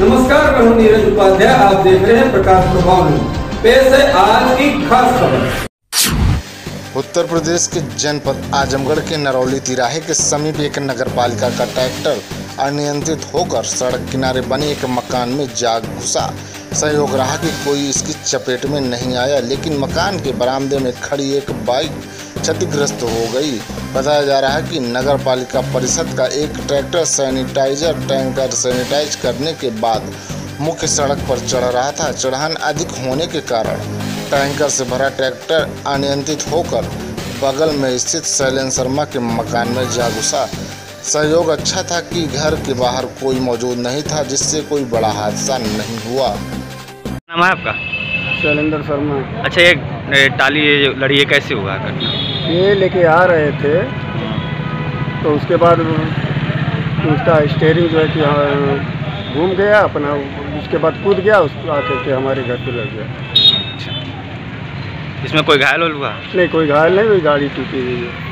नमस्कार, मैं हूँ नीरज उपाध्याय, आप देख रहे हैं प्रकाश प्रभाव पेश है आज की खास खबर। उत्तर प्रदेश के जनपद आजमगढ़ के नरौली तिराहे के समीप एक नगर पालिका का ट्रैक्टर अनियंत्रित होकर सड़क किनारे बने एक मकान में जा घुसा। सहयोग रहा कि कोई इसकी चपेट में नहीं आया, लेकिन मकान के बरामदे में खड़ी एक बाइक क्षतिग्रस्त हो गई। बताया जा रहा है कि नगर पालिका परिषद का एक ट्रैक्टर सैनिटाइजर टैंकर सैनिटाइज करने के बाद मुख्य सड़क पर चढ़ रहा था। चढ़ान अधिक होने के कारण टैंकर से भरा ट्रैक्टर अनियंत्रित होकर बगल में स्थित शैलेंद्र शर्मा के मकान में जा घुसा। सहयोग अच्छा था कि घर के बाहर कोई मौजूद नहीं था, जिससे कोई बड़ा हादसा नहीं हुआ। नाम है आपका? शैलेंद्र शर्मा। अच्छा ये टाली ये जो लड़ी है कैसे हुआ घटना? ये लेके आ रहे थे। तो उसके बाद उसका स्टेयरिंग जो है कि हाँ, घूम गया अपना उसके बाद कूद गया उस आके के हमारे घर पे लग गया। इसमें कोई घायल हुआ? नहीं कोई घायल नहीं हुई गाड़ी टूटी हुई है।